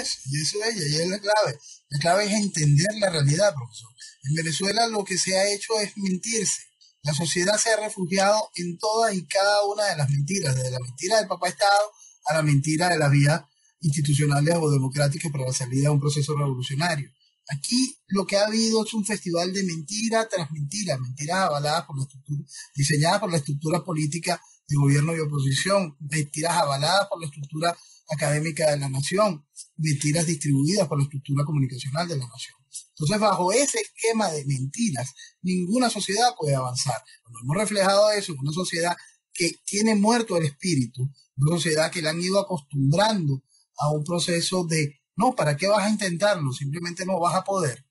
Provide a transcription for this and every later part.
es, y eso es, y ahí es la clave. La clave es entender la realidad, profesor. En Venezuela lo que se ha hecho es mentirse. La sociedad se ha refugiado en todas y cada una de las mentiras, desde la mentira del papá Estado a la mentira de las vías institucionales o democráticas para la salida de un proceso revolucionario. Aquí lo que ha habido es un festival de mentira tras mentira, mentiras avaladas por la estructura, diseñadas por la estructura política de gobierno y oposición, mentiras avaladas por la estructura académica de la nación, mentiras distribuidas por la estructura comunicacional de la nación. Entonces, bajo ese esquema de mentiras, ninguna sociedad puede avanzar. Cuando hemos reflejado eso en una sociedad que tiene muerto el espíritu, una sociedad que le han ido acostumbrando a un proceso de, no, ¿para qué vas a intentarlo? Simplemente no vas a poder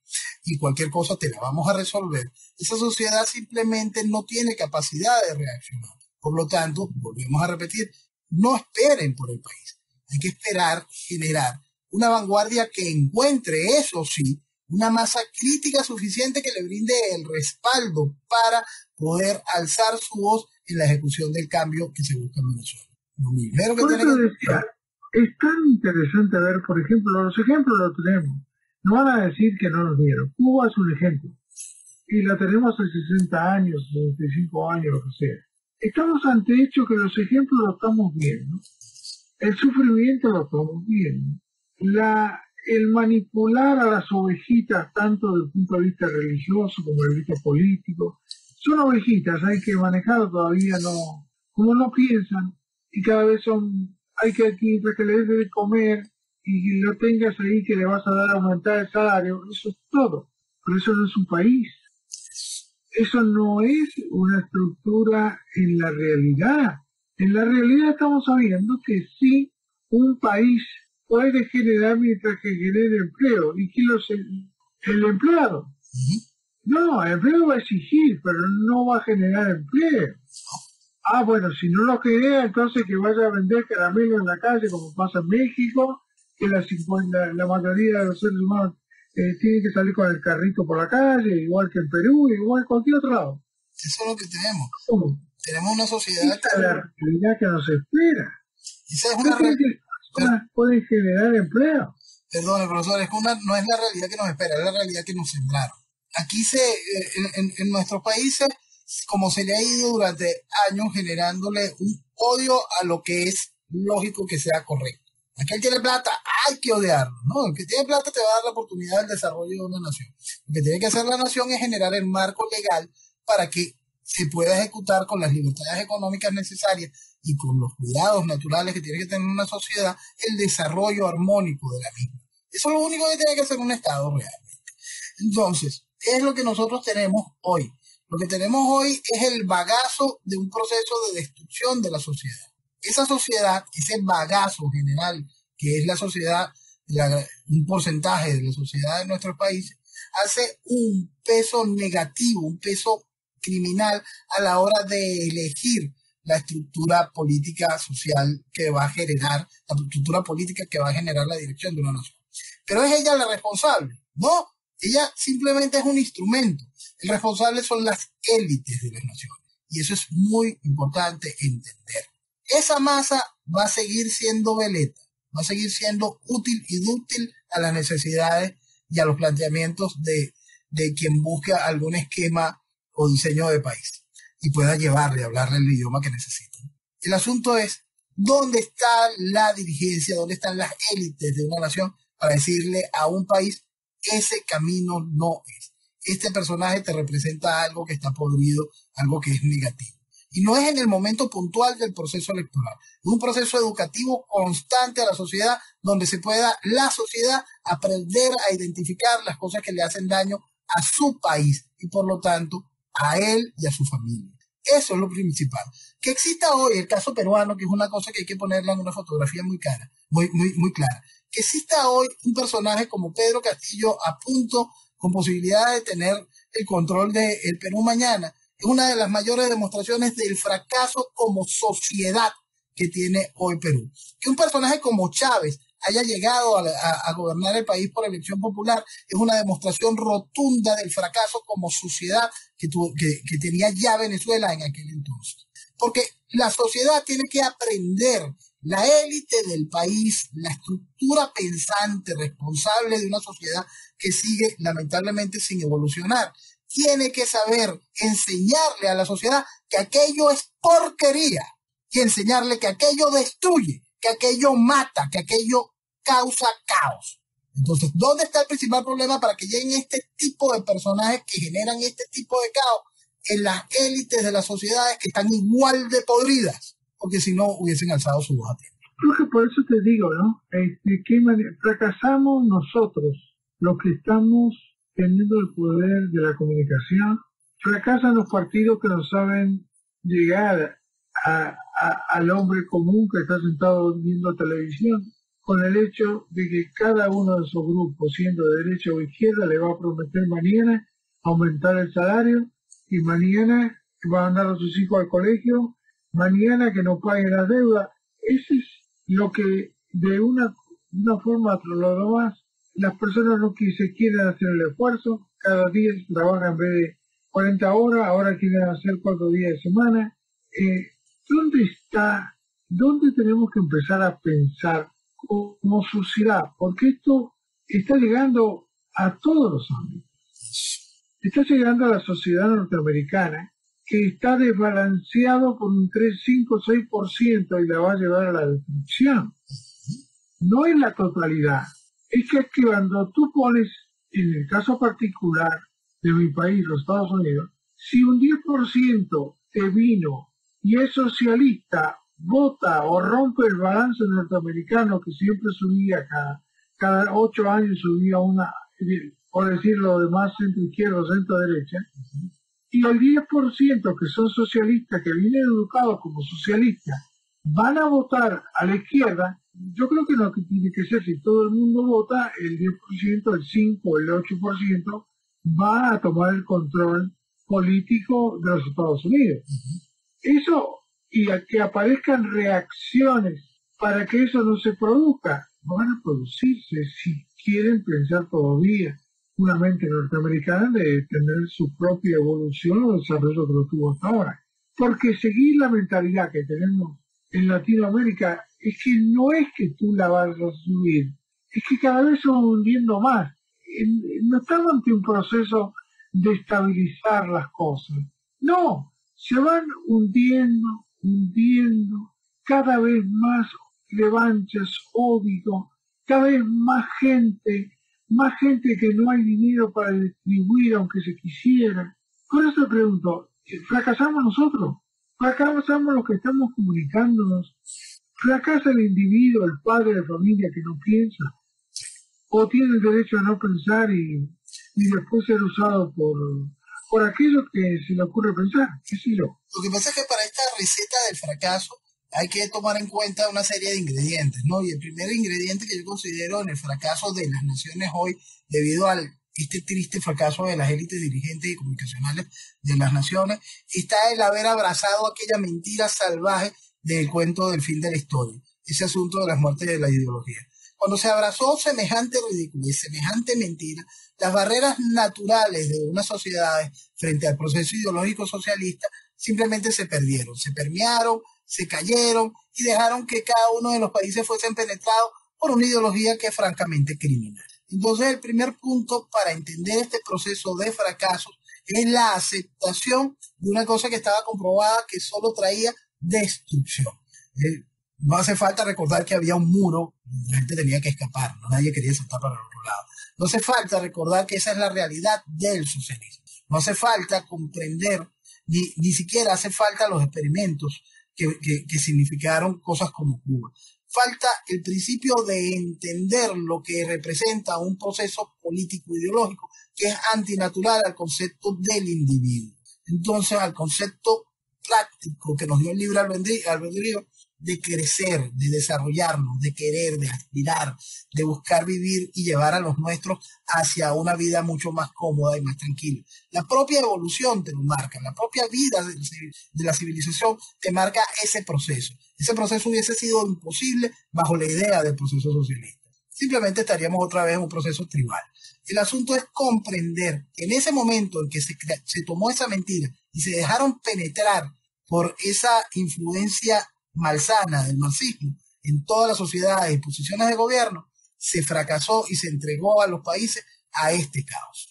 y cualquier cosa te la vamos a resolver. Esa sociedad simplemente no tiene capacidad de reaccionar. Por lo tanto, volvemos a repetir, no esperen por el país. Hay que esperar generar una vanguardia que encuentre, eso sí, una masa crítica suficiente que le brinde el respaldo para poder alzar su voz en la ejecución del cambio que se busca en Venezuela. Es tan interesante ver, por ejemplo, los ejemplos los tenemos. No van a decir que no los dieron. Cuba es un ejemplo. Y la tenemos hace 60 años, 65 años, lo que sea. Estamos ante hecho que los ejemplos los estamos viendo. El sufrimiento lo estamos viendo. La, el manipular a las ovejitas, tanto desde el punto de vista religioso como desde el vista político, son ovejitas, hay que manejar todavía no, como no piensan, y cada vez son hay que, que le des de comer y lo tengas ahí que le vas a dar a aumentar el salario, eso es todo. Pero eso no es un país. Eso no es una estructura en la realidad. En la realidad estamos sabiendo que sí, un país puede generar mientras que genere empleo. ¿Y quién lo El empleado. No, el empleo va a exigir, pero no va a generar empleo. Ah, bueno, si no lo quería, entonces que vaya a vender caramelo en la calle, como pasa en México, que la, la, mayoría de los seres humanos eh, tienen que salir con el carrito por la calle, igual que en Perú, igual que en cualquier otro lado. Eso es lo que tenemos. ¿Cómo? Tenemos una sociedad Esta que... la realidad que nos espera. Esa es una realidad. pueden generar empleo. Perdón, profesor, es una, no es la realidad que nos espera, es la realidad que nos sembraron. Aquí se, eh, en, en, en nuestros países como se le ha ido durante años generándole un odio a lo que es lógico que sea correcto. Aquel tiene plata, hay que odiarlo, ¿no? El que tiene plata te va a dar la oportunidad del desarrollo de una nación. Lo que tiene que hacer la nación es generar el marco legal para que se pueda ejecutar con las libertades económicas necesarias y con los cuidados naturales que tiene que tener una sociedad el desarrollo armónico de la misma. Eso es lo único que tiene que hacer un Estado realmente. Entonces, es lo que nosotros tenemos hoy. Lo que tenemos hoy es el bagazo de un proceso de destrucción de la sociedad. Esa sociedad, ese bagazo general que es la sociedad, un porcentaje de la sociedad de nuestro país, hace un peso negativo, un peso criminal a la hora de elegir la estructura política social que va a generar, la estructura política que va a generar la dirección de una nación. Pero es ella la responsable, ¿no? Ella simplemente es un instrumento. El responsable son las élites de las naciones. Y eso es muy importante entender. Esa masa va a seguir siendo veleta, va a seguir siendo útil y dúctil a las necesidades y a los planteamientos de, de quien busca algún esquema o diseño de país y pueda llevarle, hablarle el idioma que necesiten. El asunto es, ¿dónde está la dirigencia, dónde están las élites de una nación para decirle a un país, ese camino no es? este personaje te representa algo que está podrido, algo que es negativo. Y no es en el momento puntual del proceso electoral, es un proceso educativo constante a la sociedad donde se pueda la sociedad aprender a identificar las cosas que le hacen daño a su país y por lo tanto a él y a su familia. Eso es lo principal. Que exista hoy el caso peruano, que es una cosa que hay que ponerla en una fotografía muy cara, muy, muy, muy clara. Que exista hoy un personaje como Pedro Castillo a punto con posibilidad de tener el control del el Perú mañana, es una de las mayores demostraciones del fracaso como sociedad que tiene hoy Perú. Que un personaje como Chávez haya llegado a, gobernar el país por elección popular es una demostración rotunda del fracaso como sociedad que, que, que tenía ya Venezuela en aquel entonces. Porque la sociedad tiene que aprender la élite del país, la estructura pensante, responsable de una sociedad que sigue lamentablemente sin evolucionar, tiene que saber enseñarle a la sociedad que aquello es porquería y enseñarle que aquello destruye, que aquello mata, que aquello causa caos. Entonces, ¿dónde está el principal problema para que lleguen este tipo de personajes que generan este tipo de caos? En las élites de las sociedades que están igual de podridas, porque si no hubiesen alzado su voz. Creo que por eso te digo, ¿no? Este, fracasamos nosotros, los que estamos teniendo el poder de la comunicación, fracasan los partidos que no saben llegar al hombre común que está sentado viendo televisión, con el hecho de que cada uno de esos grupos, siendo de derecha o izquierda, le va a prometer mañana aumentar el salario y mañana va a mandar a sus hijos al colegio, mañana que no pague la deuda. Ese es lo que de una, una forma lo demás las personas no que se quieren hacer el esfuerzo, cada día trabajan en vez de 40 horas, ahora quieren hacer cuatro días de semana. Eh, ¿Dónde está, dónde tenemos que empezar a pensar como sociedad? Porque esto está llegando a todos los ámbitos. Está llegando a la sociedad norteamericana que está desbalanceado por un 3, 5, 6% y la va a llevar a la destrucción. No es la totalidad. Es que cuando tú pones, en el caso particular de mi país, los Estados Unidos, si un 10% te vino y es socialista, vota o rompe el balance norteamericano que siempre subía cada, cada ocho años subía una, por decirlo de más centro izquierda o centro derecha, y el 10% que son socialistas, que vienen educados como socialistas, van a votar a la izquierda, yo creo que lo que tiene que ser, si todo el mundo vota, el 10%, el 5, el 8% va a tomar el control político de los Estados Unidos. Eso, y a que aparezcan reacciones para que eso no se produzca, van a producirse si quieren pensar todavía una mente norteamericana de tener su propia evolución o desarrollo que lo tuvo hasta ahora. Porque seguir la mentalidad que tenemos en Latinoamérica es que no es que tú la vas a subir, es que cada vez se hundiendo más. No estamos ante un proceso de estabilizar las cosas. No, se van hundiendo, hundiendo, cada vez más revanchas, odio, cada vez más gente, más gente que no hay dinero para distribuir aunque se quisiera. Por eso pregunto, ¿fracasamos nosotros? ¿Fracasamos los que estamos comunicándonos? ¿Fracasa el individuo, el padre de familia que no piensa? ¿O tiene el derecho a no pensar y, y después ser usado por, por aquello que se le ocurre pensar, qué sé yo. Lo que pasa es que para esta receta del fracaso hay que tomar en cuenta una serie de ingredientes, ¿no? Y el primer ingrediente que yo considero en el fracaso de las naciones hoy, debido al este triste fracaso de las élites dirigentes y comunicacionales de las naciones, está el haber abrazado aquella mentira salvaje del cuento del fin de la historia, ese asunto de las muertes de la ideología. Cuando se abrazó semejante ridículo y semejante mentira, las barreras naturales de una sociedad frente al proceso ideológico socialista simplemente se perdieron, se permearon, se cayeron y dejaron que cada uno de los países fuesen penetrados por una ideología que es francamente criminal. Entonces, el primer punto para entender este proceso de fracaso es la aceptación de una cosa que estaba comprobada que solo traía destrucción. Eh, no hace falta recordar que había un muro, la gente tenía que escapar, nadie quería saltar para el otro lado. No hace falta recordar que esa es la realidad del socialismo. No hace falta comprender, ni, ni siquiera hace falta los experimentos que, significaron cosas como Cuba. Falta el principio de entender lo que representa un proceso político ideológico que es antinatural al concepto del individuo. Entonces, al concepto práctico que nos dio el libre albedrío, de crecer, de desarrollarnos, de querer, de aspirar, de buscar vivir y llevar a los nuestros hacia una vida mucho más cómoda y más tranquila. La propia evolución te lo marca, la propia vida de la civilización te marca ese proceso. Ese proceso hubiese sido imposible bajo la idea del proceso socialista. Simplemente estaríamos otra vez en un proceso tribal. El asunto es comprender en ese momento en que se, se tomó esa mentira y se dejaron penetrar por esa influencia malsana del marxismo, en todas las sociedades y posiciones de gobierno, se fracasó y se entregó a los países a este caos.